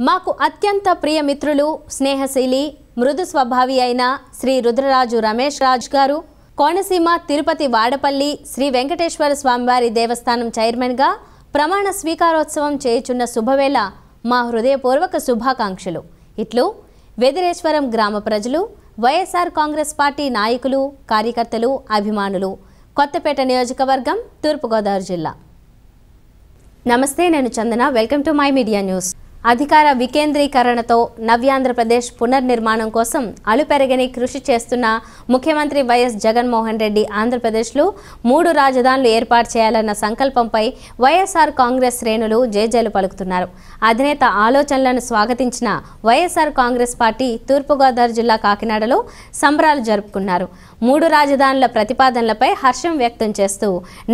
మాకు అత్యంత ప్రియ మిత్రులు స్నేహశీలి మృదు స్వభావి అయిన శ్రీ రుద్రరాజు రమేష్ రాజ్ గారు కోనసీమ తిరుపతి వాడపల్లి శ్రీ వెంకటేశ్వర స్వామివారి దేవస్థానం చైర్మన్గా ప్రమాణ స్వీకారోత్సవం చేయుచున్న శుభవేళ మా హృదయపూర్వక శుభాకాంక్షలు. ఇట్లు వెదిరేశ్వరం గ్రామ ప్రజలు వైఎస్ఆర్ కాంగ్రెస్ పార్టీ నాయకులు కార్యకర్తలు అభిమానులు కొత్తపేట నియోజకవర్గం తూర్పుగోదావరి జిల్లా. నమస్తే నేను Chandana. Welcome to my media news. అధికార వికేంద్రీకరణతో నవ్యాంధ్రప్రదేశ్ పునర్నిర్మాణం కోసం అలుపెరగని కృషి చేస్తున్న ముఖ్యమంత్రి వైఎస్ జగన్మోహన్ రెడ్డి ఆంధ్రప్రదేశ్లో మూడు రాజధానులు ఏర్పాటు చేయాలన్న సంకల్పంపై వైఎస్ఆర్ కాంగ్రెస్ శ్రేణులు జేజేలు పలుకుతున్నారు. అధినేత ఆలోచనలను స్వాగతించిన వైఎస్ఆర్ కాంగ్రెస్ పార్టీ తూర్పుగోదావరి జిల్లా కాకినాడలో సంబరాలు జరుపుకున్నారు. మూడు రాజధానుల ప్రతిపాదనలపై హర్షం వ్యక్తం చేస్తూ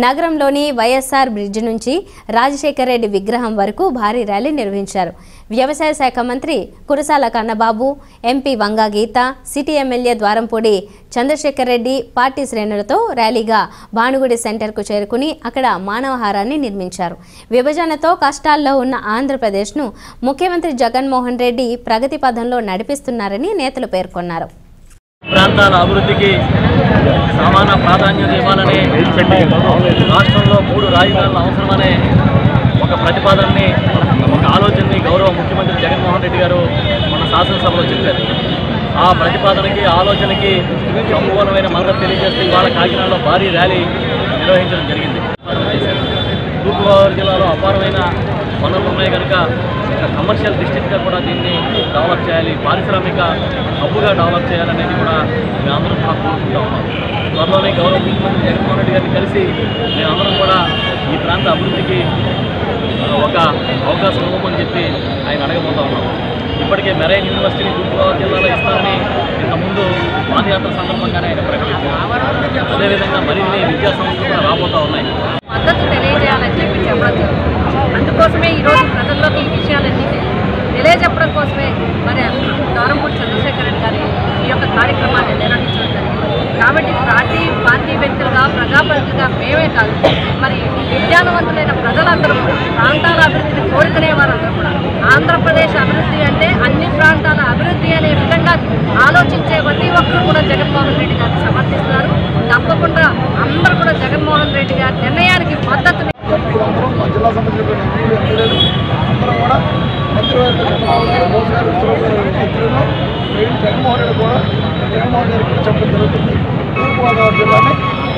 నగరంలోని వైఎస్ఆర్ బ్రిడ్జ్ నుంచి రాజశేఖర రెడ్డి విగ్రహం వరకు భారీ ర్యాలీ నిర్వహించారు. వ్యవసాయ శాఖ మంత్రి Kurasala Kannababu MP Vanga Geetha city MLA Dwarampudi Chandrasekhar Reddy party శ్రేణులతో ర్యాలీగా భానుగుడి సెంటర్కు చేరుకుని అక్కడ మానవహారాన్ని నిర్మించారు. విభజనతో కష్టాల్లో ఉన్న ఆంధ్రప్రదేశ్ను ముఖ్యమంత్రి జగన్మోహన్ రెడ్డి ప్రగతి పథంలో నడిపిస్తున్నారని నేతలు పేర్కొన్నారు. ప్రాంతాల అభివృద్ధికి సమాన ప్రాధాన్యత ఇవ్వాలని రాష్ట్రంలో మూడు రాజధానులు అవసరమనే ఒక ప్రతిపాదనని ఒక ఆలోచనని గౌరవ ముఖ్యమంత్రి జగన్మోహన్ రెడ్డి గారు మన శాసనసభలో చెప్పారు ఆ ప్రతిపాదనకి ఆలోచనకి సంపూర్ణమైన మద్దతు తెలియజేస్తూ ఇవాళ కాకినాడలో భారీ ర్యాలీ నిర్వహించడం జరిగింది. తూర్పుగోదావరి జిల్లాలో అపారమైన వనరులు ఉన్నాయి కనుక కమర్షియల్ డిస్ట్రిక్ట్గా కూడా దీన్ని డెవలప్ చేయాలి పారిశ్రామిక హబ్బుగా డెవలప్ చేయాలనేది కూడా మేమందరం కూడా కోరుకుంటా ఉన్నాం. త్వరలోనే గౌరవ ముఖ్యమంత్రి జగన్మోహన్ రెడ్డి గారిని కలిసి మేమందరం కూడా ఈ ప్రాంత అభివృద్ధికి ఒక అవకాశం ఇవ్వమని చెప్పి ఆయన అడగబోతా ఉన్నాం. ఇప్పటికే మెరైన్ యూనివర్సిటీని తూర్పుగోదావరి జిల్లాలో ఇస్తామని ఇంతకుముందు పాదయాత్ర సందర్భంగానే ఆయన ప్రకటించారు. అదేవిధంగా మరిన్ని విద్యా సంస్థలు కూడా రాబోతా ఉన్నాయి. మద్దతు తెలియజేయాలని చెప్పి చెప్పడం అందుకోసమే ఈరోజు ప్రజల్లోకి ఈ విషయాలన్నీ తెలియజెప్పడం కోసమే మరి దారంపూడి చంద్రశేఖర్ రెడ్డి గారి ఈ యొక్క కార్యక్రమాన్ని నిర్వహించడం జరిగింది. కాబట్టి పార్టీ పార్టీ వ్యక్తులుగా ప్రజాప్రతినిధులుగా మేమే కాదు మరి విజ్ఞానవంతులైన ప్రజలందరూ కూడా ప్రాంతాల అభివృద్ధిని కోరుకునే వారందరూ కూడా ఆంధ్రప్రదేశ్ అభివృద్ధి అంటే అన్ని ప్రాంతాల అభివృద్ధి అనే విధంగా ఆలోచించే ప్రతి ఒక్కరు కూడా జగన్మోహన్ రెడ్డి గారిని సమర్థిస్తున్నారు. తప్పకుండా అందరూ కూడా జగన్మోహన్ రెడ్డి గారి నిర్ణయానికి మద్దతు